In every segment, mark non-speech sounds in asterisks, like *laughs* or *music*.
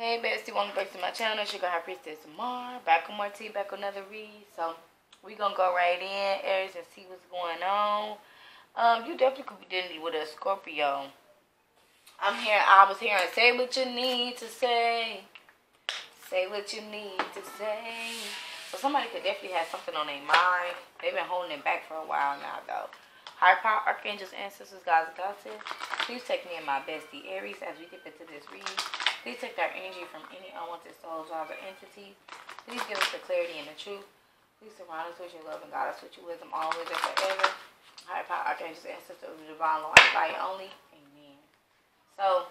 Hey bestie, welcome back to my channel. Sugar High Priestess Mar. Back on more tea, back on another read. So we gonna go right in, Aries, and see what's going on. Um, you definitely could be dealing with a Scorpio. I'm here. I was hearing say what you need to say. Say what you need to say. So somebody could definitely have something on their mind. They've been holding it back for a while now, though. Higher power, archangels, ancestors, gods, goddesses. Please take me and my bestie Aries as we dip into this read. Please take our energy from any unwanted souls, or other entities. Please give us the clarity and the truth. Please surround us with your love and guide us with your wisdom always and forever. Higher power, archangels, ancestors of the divine law and only. Amen. So,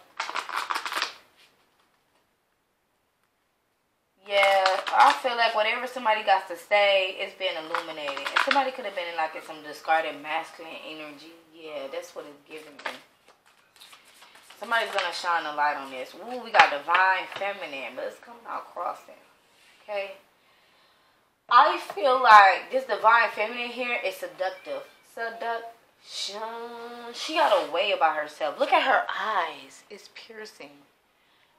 yeah, I feel like whatever somebody got to say, it's been illuminated. And somebody could have been in like in some discarded masculine energy. Yeah, that's what it's giving me. Somebody's gonna shine a light on this. Ooh, we got divine feminine, but it's coming out crossing. Okay. I feel like this divine feminine here is seductive. Seduction. She got a way about herself. Look at her eyes. It's piercing.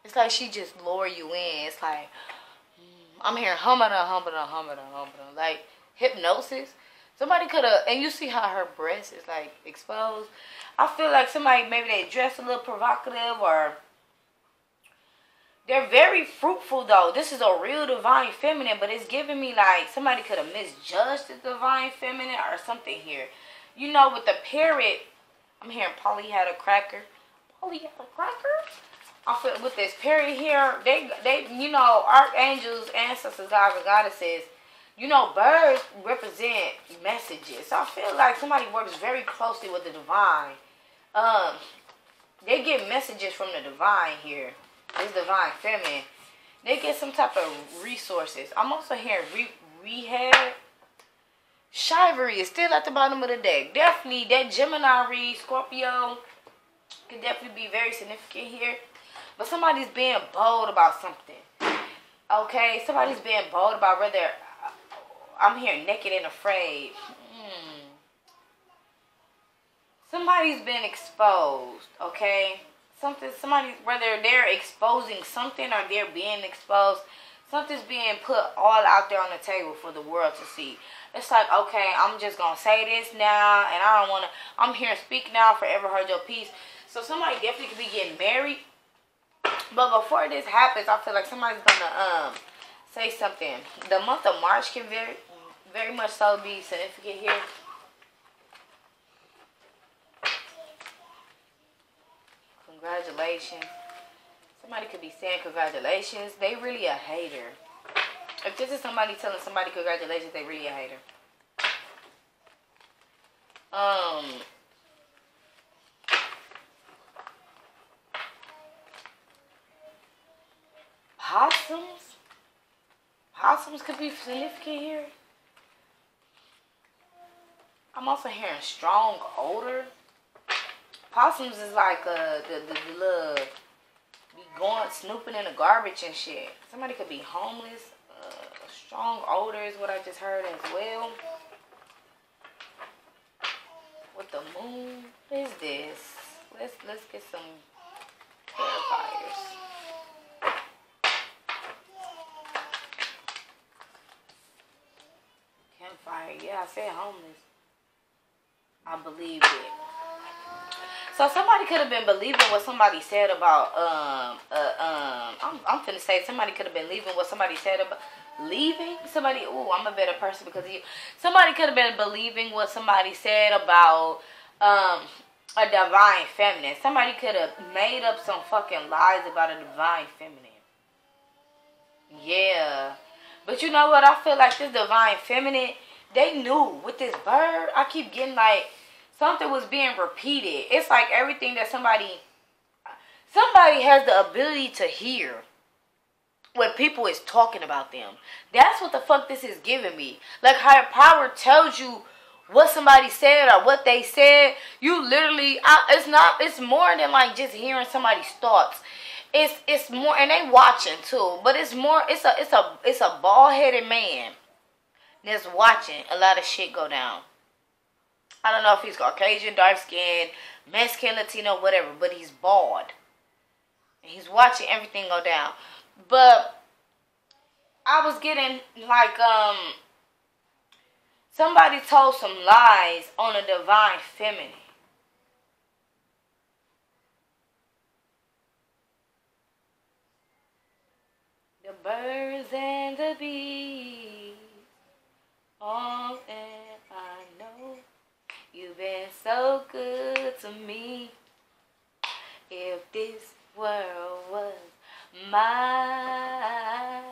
It's like she just lure you in. It's like mm, I'm hearing humada, humada, humada, humada. Like hypnosis. Somebody could have, and you see how her breast is like exposed. I feel like somebody maybe they dress a little provocative or they're very fruitful though. This is a real divine feminine, but it's giving me like somebody could have misjudged the divine feminine or something here. You know, with the parrot, I'm hearing Polly had a cracker. Polly had a cracker. I feel with this parrot here, they they you know archangels, ancestors, gods, and goddesses you know, birds represent messages. So I feel like somebody works very closely with the divine. Um, they get messages from the divine here. This divine feminine. They get some type of resources. I'm also hearing re rehab. Chivalry is still at the bottom of the deck. Definitely that Gemini read, Scorpio, could definitely be very significant here. But somebody's being bold about something. Okay, somebody's being bold about whether I'm here naked and afraid. Hmm. Somebody's been exposed, okay? Something, somebody, whether they're exposing something or they're being exposed, something's being put all out there on the table for the world to see. It's like, okay, I'm just gonna say this now, and I don't wanna. I'm here to speak now, forever hold your peace. So somebody definitely could be getting married, but before this happens, I feel like somebody's gonna um say something. The month of March can very very much so be significant here. Congratulations. Somebody could be saying congratulations. They really a hater. If this is somebody telling somebody congratulations, they really a hater. Um, possums. Possums could be significant here. I'm also hearing strong odor. Possums is like uh, the, the, the little be going snooping in the garbage and shit. Somebody could be homeless. Uh, strong odor is what I just heard as well. With the moon, what is this? Let's let's get some clarifiers. Campfire, yeah, I said homeless. I believed it. So somebody could have been believing what somebody said about um uh, um I'm I'm finna say somebody could have been leaving what somebody said about leaving? Somebody oh I'm a better person because of you somebody could have been believing what somebody said about um a divine feminine. Somebody could have made up some fucking lies about a divine feminine. Yeah. But you know what? I feel like this divine feminine they knew with this bird I keep getting like something was being repeated. It's like everything that somebody somebody has the ability to hear when people is talking about them. That's what the fuck this is giving me. Like higher power tells you what somebody said or what they said. You literally, I, it's not. It's more than like just hearing somebody's thoughts. It's it's more, and they watching too. But it's more. It's a it's a it's a bald headed man that's watching a lot of shit go down. I don't know if he's Caucasian, dark skinned, Mexican, Latino, whatever, but he's bald. And he's watching everything go down. But I was getting like um somebody told some lies on a divine feminine. The birds and the bees, all and I know you've been so good to me. If this world was mine.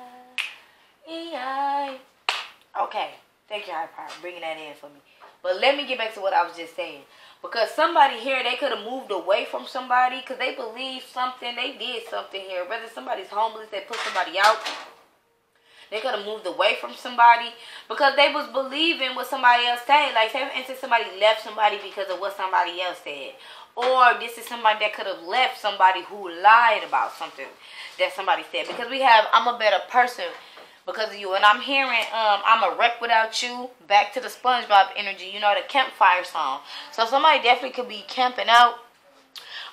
Okay, thank you, High Power, bringing that in for me. But let me get back to what I was just saying. Because somebody here, they could have moved away from somebody because they believe something. They did something here. Whether somebody's homeless, they put somebody out. They could have moved away from somebody because they was believing what somebody else said. Like, say, for instance, somebody left somebody because of what somebody else said. Or this is somebody that could have left somebody who lied about something that somebody said. Because we have, I'm a better person because of you. And I'm hearing um, I'm a wreck without you. Back to the SpongeBob energy. You know, the campfire song. So somebody definitely could be camping out.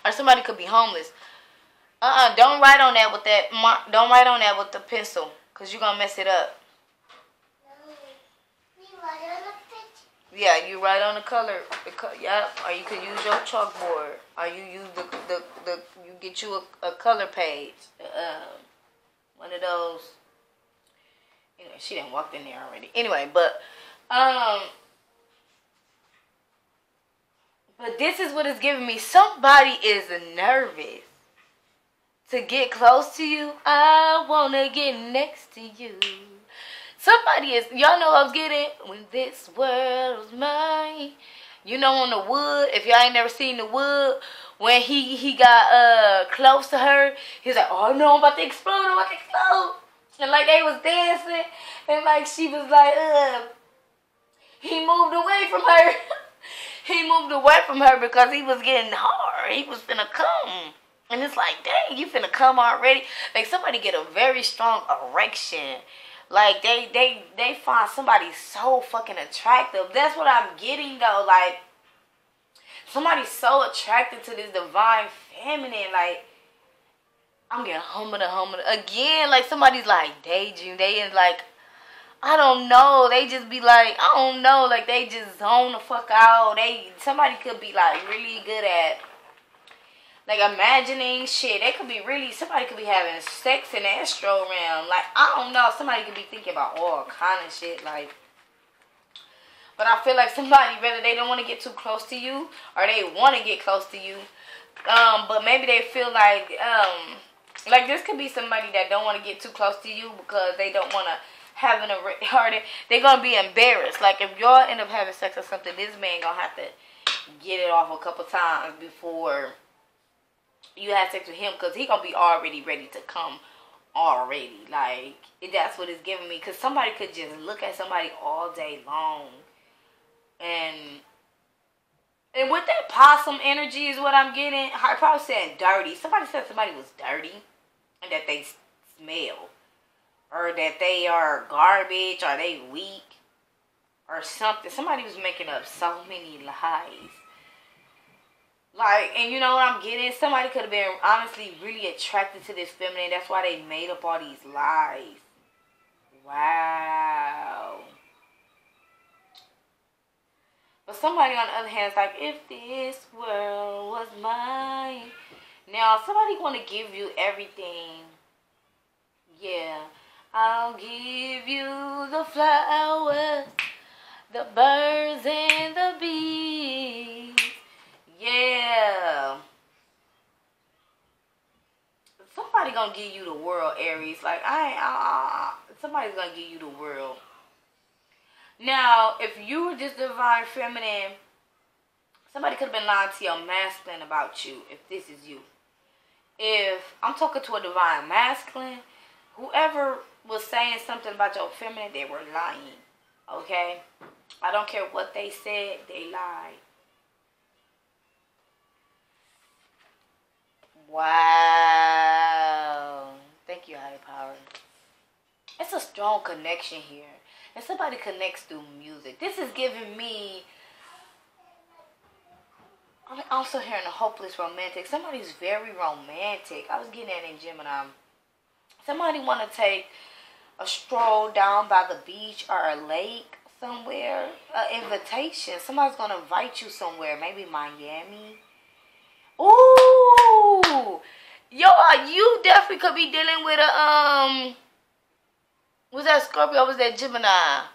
Or somebody could be homeless. Uh-uh. Don't write on that with that. Don't write on that with the pencil. Because you're going to mess it up. Yeah, you write on the color. Co- yeah, or you could use your chalkboard, or you use the the, the you get you a, a color page, um, one of those Anyway, she didn't walk in there already. Anyway, but um but this is what is giving me somebody is nervous to get close to you. I wanna get next to you. Somebody is y'all know I was getting when this world was mine. You know on the wood, if y'all ain't never seen the wood, when he he got uh close to her, he's like, Oh no, I'm about to explode, I'm about to explode. And like they was dancing and like she was like, uh he moved away from her. *laughs* he moved away from her because he was getting hard. He was gonna come. And it's like, dang, you finna come already. Like somebody get a very strong erection. Like they they they find somebody so fucking attractive. That's what I'm getting though. Like somebody's so attracted to this divine feminine. Like I'm getting humble to humble again. Like somebody's like daydream. They is like I don't know. They just be like I don't know. Like they just zone the fuck out. They somebody could be like really good at like imagining shit. They could be really somebody could be having sex in the astro realm. Like I don't know. Somebody could be thinking about all kind of shit. Like. But I feel like somebody, whether they don't want to get too close to you or they want to get close to you, um, but maybe they feel like um, like this could be somebody that don't want to get too close to you because they don't want to having a heart. They're gonna be embarrassed. Like if y'all end up having sex or something, this man gonna have to get it off a couple times before you have sex with him because he gonna be already ready to come already. Like that's what it's giving me. Because somebody could just look at somebody all day long and and with that possum energy is what I'm getting. I probably said dirty. Somebody said somebody was dirty and that they smell or that they are garbage or they weak or something. Somebody was making up so many lies. Like, and you know what I'm getting? Somebody could have been honestly really attracted to this feminine. That's why they made up all these lies. Wow. But somebody on the other hand is like, if this world was mine. Now, somebody want to give you everything. Yeah. I'll give you the flowers, the birds and the bees. Yeah. Somebody gonna give you the world, Aries. Like I, I somebody's gonna give you the world. Now, if you were just divine feminine, somebody could have been lying to your masculine about you. If this is you, if I'm talking to a divine masculine, whoever was saying something about your feminine, they were lying. Okay? I don't care what they said, they lied. Wow. Thank you, higher power. It's a strong connection here. And somebody connects through music. This is giving me I'm also hearing a hopeless romantic. Somebody's very romantic. I was getting that in Gemini. Somebody want to take a stroll down by the beach or a lake somewhere. An invitation. Somebody's going to invite you somewhere. Maybe Miami. Ooh. Yo, uh, you definitely could be dealing with a, um, was that Scorpio? was that Gemini?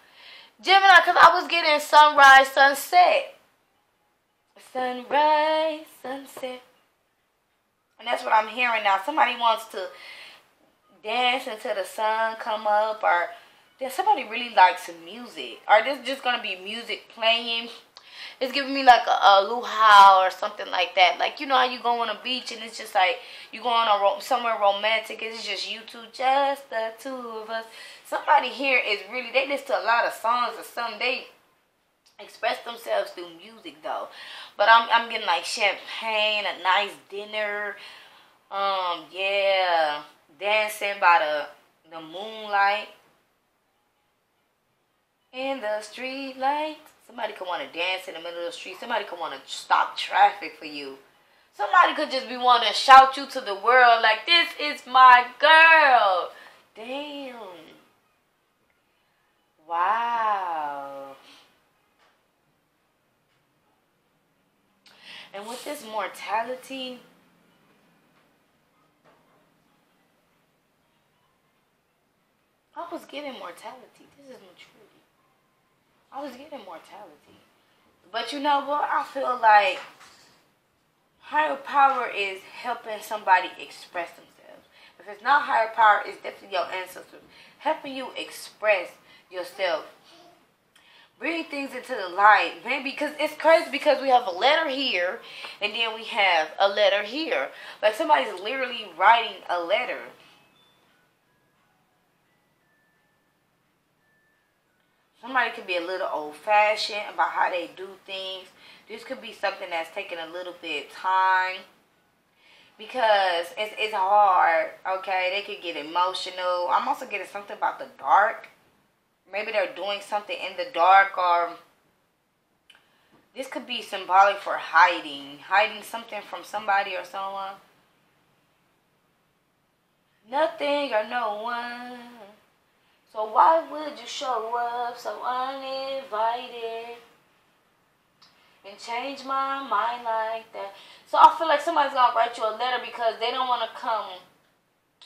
Gemini, because I was getting sunrise, sunset. Sunrise, sunset. And that's what I'm hearing now. Somebody wants to dance until the sun come up or then somebody really likes some music. Or this just gonna be music playing. It's giving me like a, a luau or something like that. Like you know how you go on a beach and it's just like you go on a ro- somewhere romantic. It's just you two, just the two of us. Somebody here is really they listen to a lot of songs or something. They express themselves through music though. But I'm I'm getting like champagne, a nice dinner. Um, yeah, dancing by the the moonlight in the street light. Somebody could want to dance in the middle of the street. Somebody could want to stop traffic for you. Somebody could just be wanting to shout you to the world like, this is my girl. Damn. Wow. And with this mortality, I was getting mortality. This is maturity. I was getting mortality. But you know what? I feel like higher power is helping somebody express themselves. If it's not higher power, it's definitely your ancestors helping you express yourself bring things into the light, man. Because it's crazy because we have a letter here, and then we have a letter here. Like somebody's literally writing a letter. Somebody could be a little old fashioned about how they do things. This could be something that's taking a little bit time because it's it's hard. Okay, they could get emotional. I'm also getting something about the dark maybe they're doing something in the dark or this could be symbolic for hiding hiding something from somebody or someone nothing or no one so why would you show up so uninvited and change my mind like that so i feel like somebody's gonna write you a letter because they don't want to come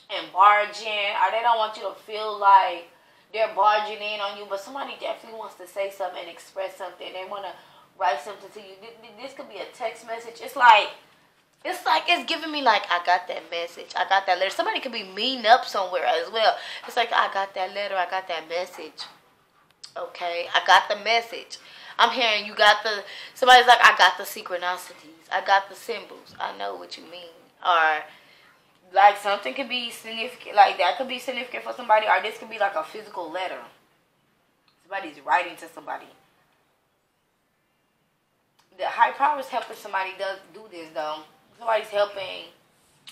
and barge in or they don't want you to feel like they're barging in on you, but somebody definitely wants to say something and express something. They want to write something to you. This could be a text message. It's like, it's like it's giving me like I got that message. I got that letter. Somebody could be meeting up somewhere as well. It's like I got that letter. I got that message. Okay, I got the message. I'm hearing you got the. Somebody's like I got the synchronicities. I got the symbols. I know what you mean. Or like something could be significant like that could be significant for somebody or this could be like a physical letter somebody's writing to somebody the high power is helping somebody does do this though somebody's helping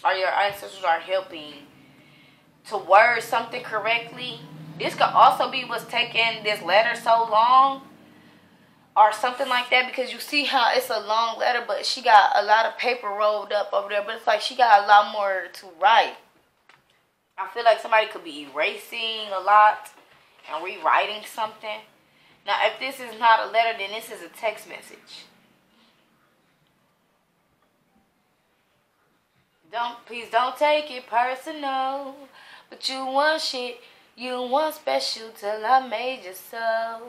or your ancestors are helping to word something correctly this could also be what's taking this letter so long or something like that because you see how it's a long letter but she got a lot of paper rolled up over there but it's like she got a lot more to write. I feel like somebody could be erasing a lot and rewriting something. Now if this is not a letter then this is a text message don't please don't take it personal but you want shit you want special till i made you so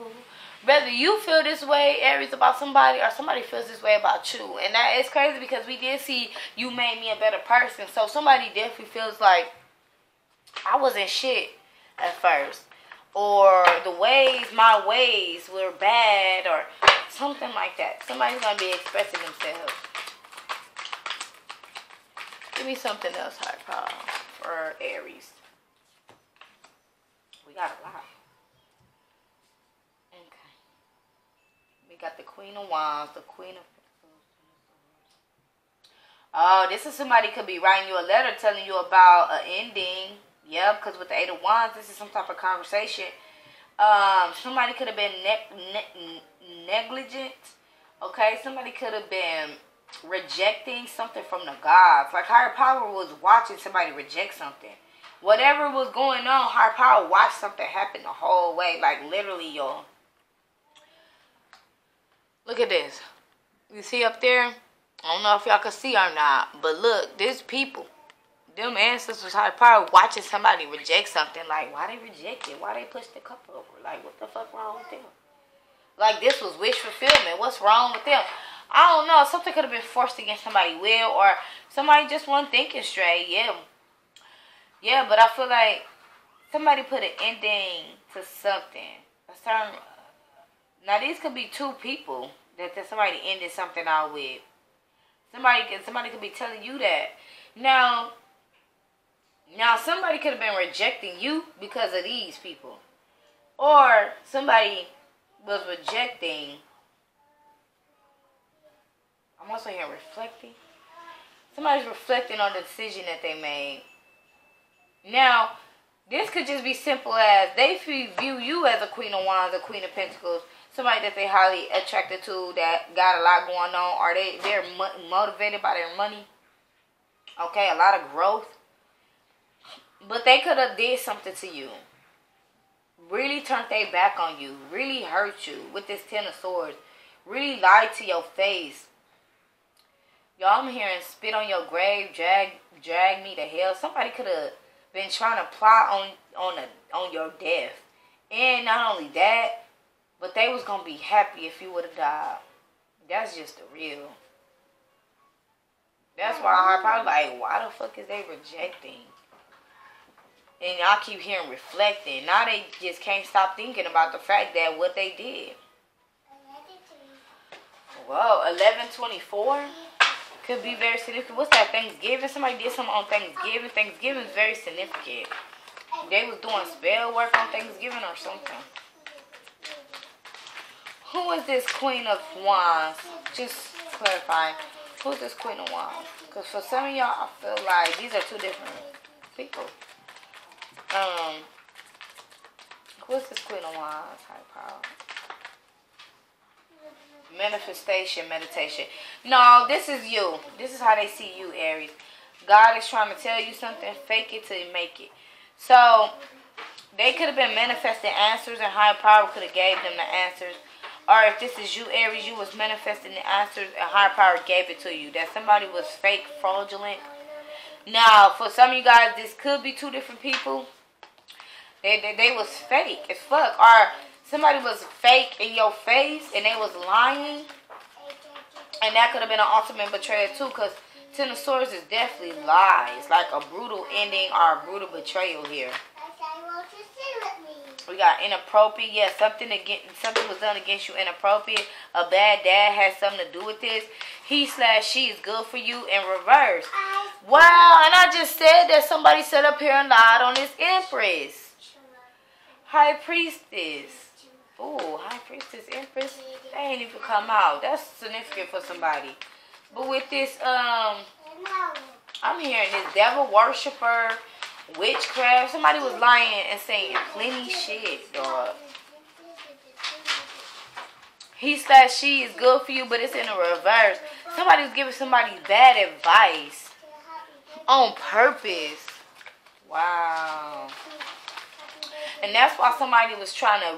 whether you feel this way, Aries, about somebody, or somebody feels this way about you. And that is crazy because we did see you made me a better person. So somebody definitely feels like I wasn't shit at first. Or the ways, my ways were bad, or something like that. Somebody's going to be expressing themselves. Give me something else, high power, for Aries. We got a lot. Okay. We got the Queen of Wands, the Queen of Oh, this is somebody could be writing you a letter telling you about an ending. Yep, because with the Eight of Wands, this is some type of conversation. Um, somebody could have been ne- ne- negligent. Okay, somebody could have been rejecting something from the gods. Like higher power was watching somebody reject something. whatever was going on, higher power watched something happen the whole way. Like literally, y'all. Look at this. You see up there? I don't know if y'all can see or not, but look, there's people. Them ancestors high power watching somebody reject something. Like, why they reject it? Why they push the cup over? Like, what the fuck wrong with them? Like, this was wish fulfillment. What's wrong with them? I don't know. Something could have been forced against somebody' will, or somebody just wasn't thinking straight. Yeah, yeah, but I feel like somebody put an ending to something. A certain. Now these could be two people that, that somebody ended something out with. Somebody somebody could be telling you that. Now now somebody could have been rejecting you because of these people. Or somebody was rejecting I'm also here reflecting. Somebody's reflecting on the decision that they made. Now, this could just be simple as they view you as a queen of wands, a queen of pentacles, somebody that they highly attracted to, that got a lot going on, Are they they're motivated by their money. Okay, a lot of growth, but they could have did something to you. Really turned their back on you. Really hurt you with this ten of swords. Really lied to your face. Y'all, I'm hearing spit on your grave, drag drag me to hell. Somebody could have been trying to plot on on a, on your death. And not only that, but they was gonna be happy if you would have died. That's just the real. That's why I'm probably like, why the fuck is they rejecting? And y'all keep hearing reflecting. Now they just can't stop thinking about the fact that what they did. Whoa, eleven twenty four could be very significant. What's that? Thanksgiving. Somebody did something on Thanksgiving. Thanksgiving is very significant. They was doing spell work on Thanksgiving or something. Who is this Queen of Wands? Just clarifying. Who's this Queen of Wands? Because for some of y'all, I feel like these are two different people. Um, who's this Queen of Wands? High power manifestation meditation. No, this is you. This is how they see you, Aries. God is trying to tell you something. Fake it till you make it. So they could have been manifesting answers, and higher power could have gave them the answers. Or if this is you, Aries, you was manifesting the answers, and higher power gave it to you. That somebody was fake, fraudulent. Now, for some of you guys, this could be two different people. They, they, they was fake as fuck. Or somebody was fake in your face and they was lying, and that could have been an ultimate betrayal too, because Ten of Swords is definitely lies, like a brutal ending or a brutal betrayal here. We got inappropriate. Yeah, something against something was done against you inappropriate. A bad dad has something to do with this. He slash she is good for you in reverse. Wow, and I just said that somebody set up here and lied on this Empress. High Priestess. Oh, High Priestess, Empress, they ain't even come out. That's significant for somebody. But with this, um, I'm hearing this devil worshiper, witchcraft. Somebody was lying and saying plenty shit, dog. He said she is good for you, but it's in the reverse. Somebody was giving somebody bad advice on purpose. Wow. And that's why somebody was trying to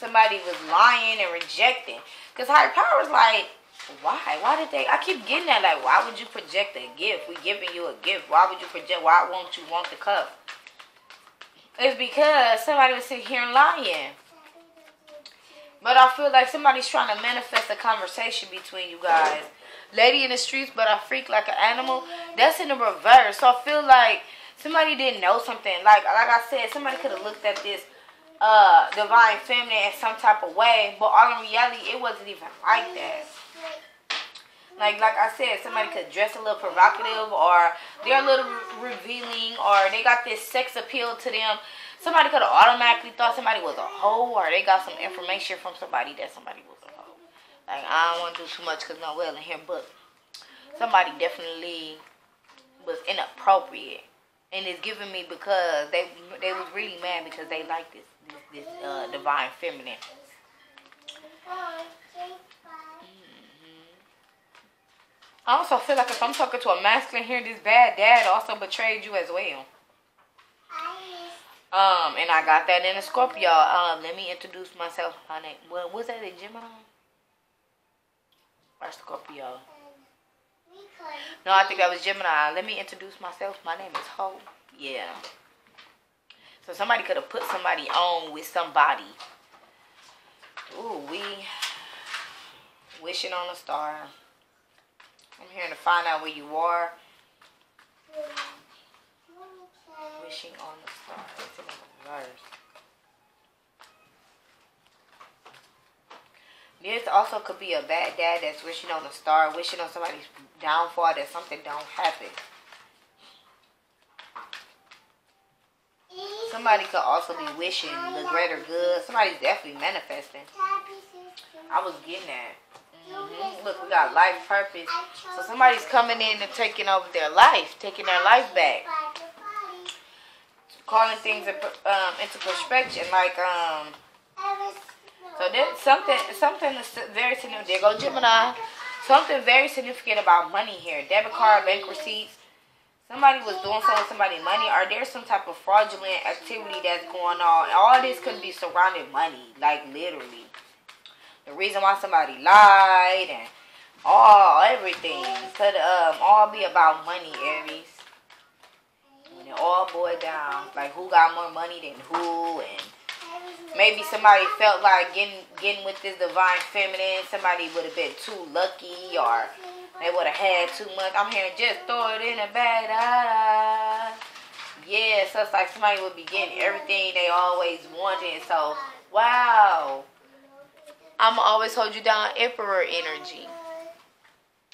somebody was lying and rejecting. Because higher power is like, why? Why did they? I keep getting that. Like, why would you project a gift? We giving you a gift. Why would you project? Why won't you want the cup? It's because somebody was sitting here lying. But I feel like somebody's trying to manifest a conversation between you guys. Lady in the streets, but I freak like an animal. That's in the reverse. So I feel like somebody didn't know something. Like like I said, somebody could have looked at this uh, divine feminine in some type of way, but all in reality, it wasn't even like that. Like like I said, somebody could dress a little provocative, or they're a little re revealing, or they got this sex appeal to them. Somebody could have automatically thought somebody was a hoe, or they got some information from somebody that somebody was a hoe. Like I don't want to do too much because no well in here, but somebody definitely was inappropriate and it's giving me because they they was really mad because they like this this, this uh, divine feminine. I also feel like if I'm talking to a masculine here, this bad dad also betrayed you as well. Um, and I got that in a Scorpio. Um, let me introduce myself. My name. What was that? A Gemini? Or Scorpio? No, I think that was Gemini. Let me introduce myself. My name is Ho. Yeah. So somebody could have put somebody on with somebody. Ooh, we wishing on a star. I'm here to find out where you are. Wishing on the star. It's in the verse. This also could be a bad dad that's wishing on the star, wishing on somebody's downfall that something don't happen. Somebody could also be wishing the greater good. Somebody's definitely manifesting. I was getting that. Mm-hmm. Look, we got life purpose. So somebody's coming in and taking over their life, taking their life back, calling things um, into perspective. Like um, so there's something something very significant. There go Gemini. Something very significant about money here. Debit card, bank receipts somebody was doing something with somebody money. Or there's some type of fraudulent activity that's going on? All this could be surrounding money like literally. The reason why somebody lied and all everything. Could um all be about money aries. When it all boiled down. Like who got more money than who? And maybe somebody felt like getting getting with this divine feminine. Somebody would have been too lucky or they would have had too much. I'm hearing just throw it in the bag. Da, Yeah, so it's like somebody would be getting everything they always wanted. So, wow. I'm always hold you down, Emperor energy.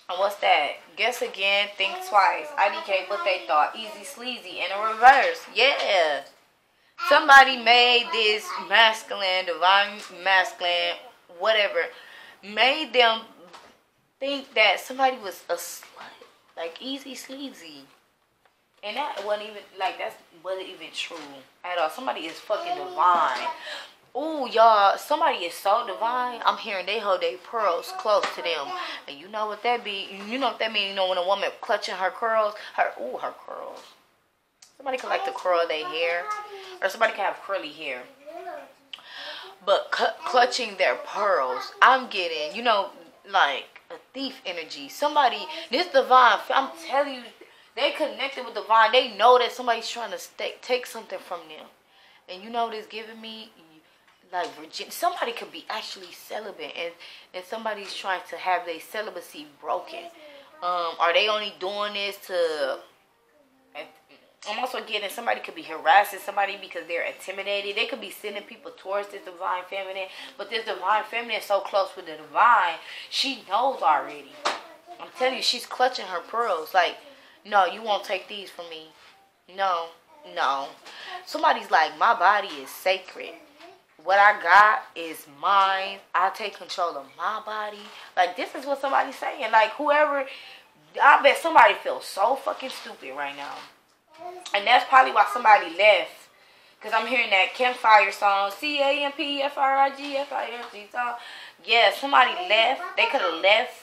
And what's that? Guess again, think twice. IDK, what they thought. Easy sleazy in a reverse. Yeah. Somebody made this masculine, divine masculine, whatever, made them think that somebody was a slut, like easy sleazy. And that wasn't even like that's wasn't even true at all. Somebody is fucking divine. Ooh, y'all, somebody is so divine. I'm hearing they hold their pearls close to them. And you know what that be? You know what that mean? You know when a woman clutching her curls, her ooh, her curls. Somebody can like to curl their hair, or somebody can have curly hair. But clutching their pearls, I'm getting, you know, like thief energy. Somebody, this divine, I'm telling you, they connected with divine. They know that somebody's trying to take something from them. And you know what it's giving me? Like Virginia, somebody could be actually celibate, and and somebody's trying to have their celibacy broken. Um, are they only doing this to I'm also getting somebody could be harassing somebody because they're intimidated. They could be sending people towards this divine feminine, but this divine feminine is so close with the divine, she knows already. I'm telling you, she's clutching her pearls. Like, no, you won't take these from me. No, no. Somebody's like, my body is sacred. What I got is mine. I take control of my body. Like, this is what somebody's saying. Like, whoever, I bet somebody feels so fucking stupid right now and that's probably why somebody left. Because I'm hearing that campfire song, C A M P F R I G F I R G song. Yeah, somebody left. They could have left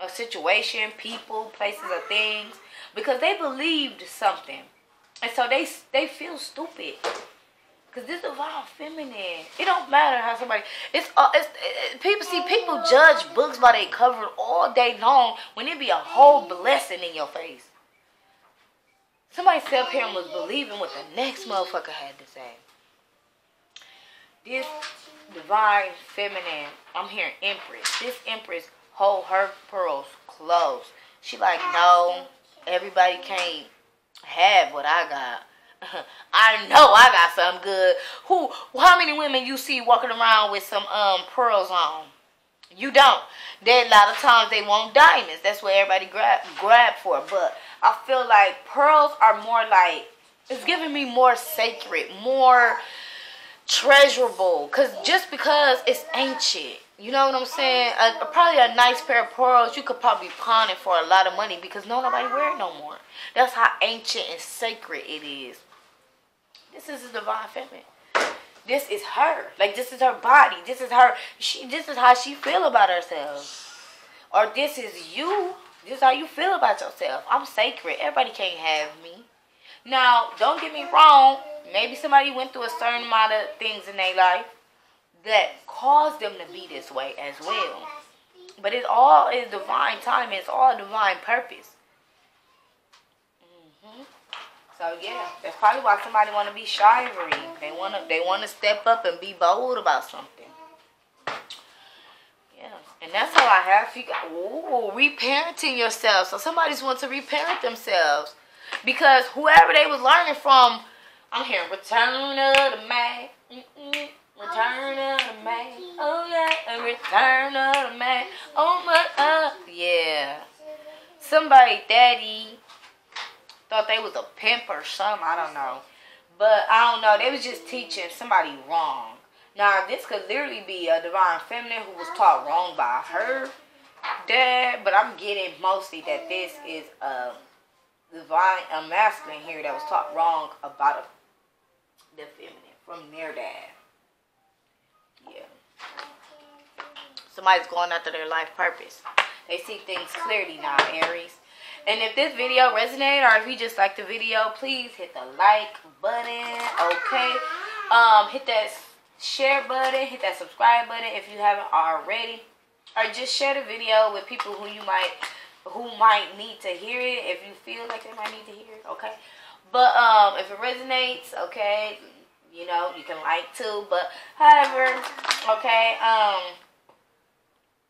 a situation, people, places, or things because they believed something. And so they they feel stupid. Cause this divine feminine, it don't matter how somebody. It's, uh, it's it, people see people judge books by their cover all day long when it be a whole blessing in your face. Somebody sat up here and was believing what the next motherfucker had to say. This divine feminine, I'm hearing empress. This empress hold her pearls close. She like, no, everybody can't have what I got. *laughs* I know I got something good. Who? How many women you see walking around with some um pearls on? You don't. There a lot of times they want diamonds. That's what everybody grab grab for. But I feel like pearls are more like it's giving me more sacred, more treasurable. Cause just because it's ancient, you know what I'm saying? A, probably a nice pair of pearls you could probably pawn it for a lot of money because no nobody wear it no more. That's how ancient and sacred it is. This is a divine feminine this is her. Like this is her body. This is her. She. This is how she feel about herself. Or this is you. This is how you feel about yourself. I'm sacred. Everybody can't have me. Now, don't get me wrong. Maybe somebody went through a certain amount of things in their life that caused them to be this way as well. But it all is divine time. It's all divine purpose. Mm-hmm. So yeah, that's probably why somebody want to be chivalry. They want to they want to step up and be bold about something. Yeah, and that's all I have for you. Ooh, reparenting yourself. So somebody's want to reparent themselves because whoever they was learning from, I'm hearing return of the man. Return of the man. Oh yeah, return of the man. Oh my, uh, yeah. Somebody, daddy, thought they was a pimp or something. I don't know. But I don't know. They was just teaching somebody wrong. Now, this could literally be a divine feminine who was taught wrong by her dad. But I'm getting mostly that this is a divine, a masculine here that was taught wrong about a, the feminine from their dad. Yeah. Somebody's going after their life purpose. They see things clearly now, Aries. And if this video resonated or if you just like the video, please hit the like button, okay? Um, hit that share button, hit that subscribe button if you haven't already. Or just share the video with people who you might who might need to hear it if you feel like they might need to hear it, okay? But um if it resonates, okay, you know, you can like too. But however, okay, um,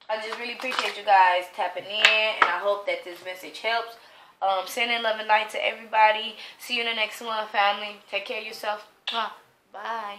I just really appreciate you guys tapping in, and I hope that this message helps. Um, sending love and light to everybody. See you in the next one, family. Take care of yourself. Bye.